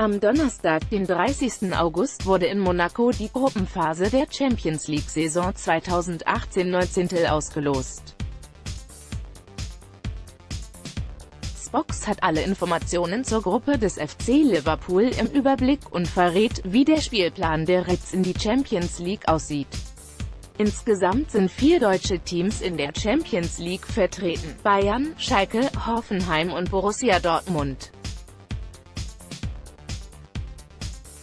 Am Donnerstag, den 30. August wurde in Monaco die Gruppenphase der Champions League-Saison 2018-19 ausgelost. Box hat alle Informationen zur Gruppe des FC Liverpool im Überblick und verrät, wie der Spielplan der Reds in die Champions League aussieht. Insgesamt sind vier deutsche Teams in der Champions League vertreten, Bayern, Schalke, Hoffenheim und Borussia Dortmund.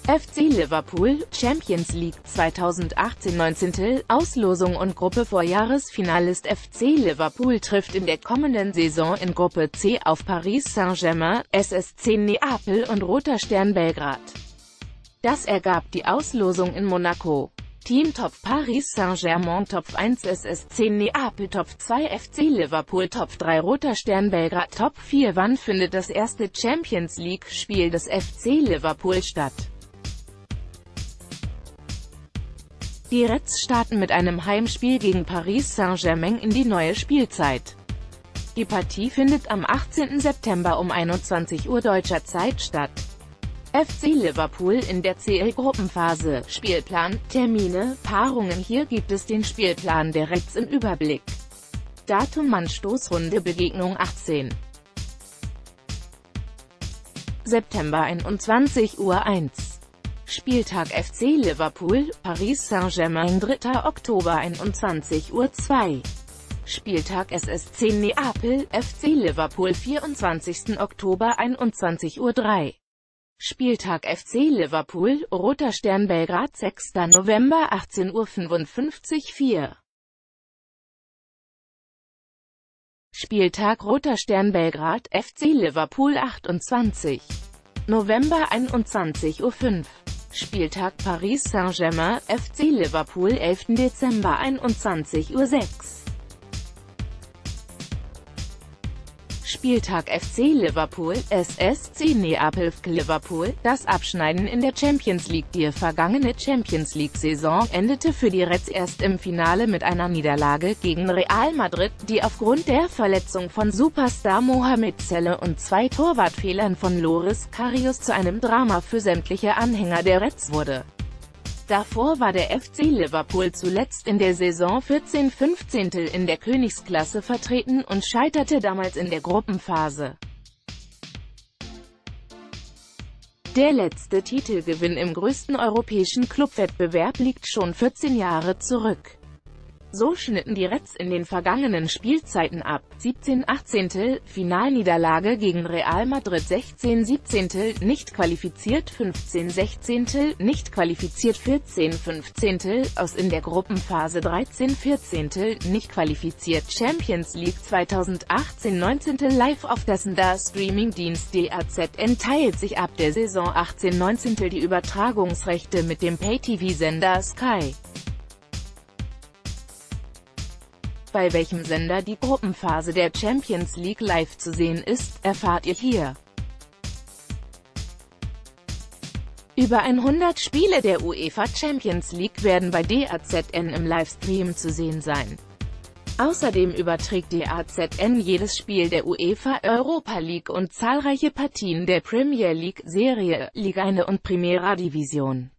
FC Liverpool, Champions League 2018-19. Auslosung und Gruppe Vorjahresfinalist FC Liverpool trifft in der kommenden Saison in Gruppe C auf Paris Saint-Germain, SSC Neapel und Roter Stern Belgrad. Das ergab die Auslosung in Monaco. Team Top Paris Saint-Germain Top 1 SSC Neapel Top 2 FC Liverpool Top 3 Roter Stern Belgrad Top 4 Wann findet das erste Champions League Spiel des FC Liverpool statt? Die Reds starten mit einem Heimspiel gegen Paris Saint-Germain in die neue Spielzeit. Die Partie findet am 18. September um 21 Uhr deutscher Zeit statt. FC Liverpool in der CL-Gruppenphase, Spielplan, Termine, Paarungen Hier gibt es den Spielplan der Reds im Überblick. Datum Anstoßrunde Begegnung 18. September 21 Uhr 1 Spieltag FC Liverpool, Paris Saint-Germain 3. Oktober 21 Uhr 2. Spieltag SSC Neapel, FC Liverpool 24. Oktober 21 Uhr 3. Spieltag FC Liverpool, Roter Stern Belgrad 6. November 18 Uhr 55 4. Spieltag Roter Stern Belgrad, FC Liverpool 28. November 21 Uhr 5. Spieltag Paris Saint-Germain, FC Liverpool 11. Dezember 21.06 Uhr Spieltag FC Liverpool, SSC Neapel Liverpool, das Abschneiden in der Champions League Die vergangene Champions League-Saison endete für die Reds erst im Finale mit einer Niederlage gegen Real Madrid, die aufgrund der Verletzung von Superstar Mohamed Zelle und zwei Torwartfehlern von Loris Karius zu einem Drama für sämtliche Anhänger der Reds wurde. Davor war der FC Liverpool zuletzt in der Saison 14 15 in der Königsklasse vertreten und scheiterte damals in der Gruppenphase. Der letzte Titelgewinn im größten europäischen Clubwettbewerb liegt schon 14 Jahre zurück. So schnitten die Reds in den vergangenen Spielzeiten ab. 17 18. Finalniederlage gegen Real Madrid 16 17. nicht qualifiziert 15 16. nicht qualifiziert 14 15. aus in der Gruppenphase 13 14. nicht qualifiziert Champions League 2018 19. live auf dessen Streamingdienst DAZN teilt sich ab der Saison 18 19. die Übertragungsrechte mit dem Pay-TV-Sender Sky. Bei welchem Sender die Gruppenphase der Champions League live zu sehen ist, erfahrt ihr hier. Über 100 Spiele der UEFA Champions League werden bei DAZN im Livestream zu sehen sein. Außerdem überträgt DAZN jedes Spiel der UEFA Europa League und zahlreiche Partien der Premier League, Serie, Liga 1 und Primera Division.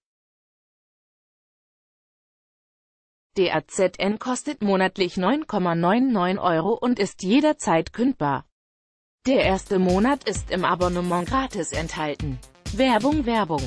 DAZN kostet monatlich 9,99 Euro und ist jederzeit kündbar. Der erste Monat ist im Abonnement gratis enthalten. Werbung Werbung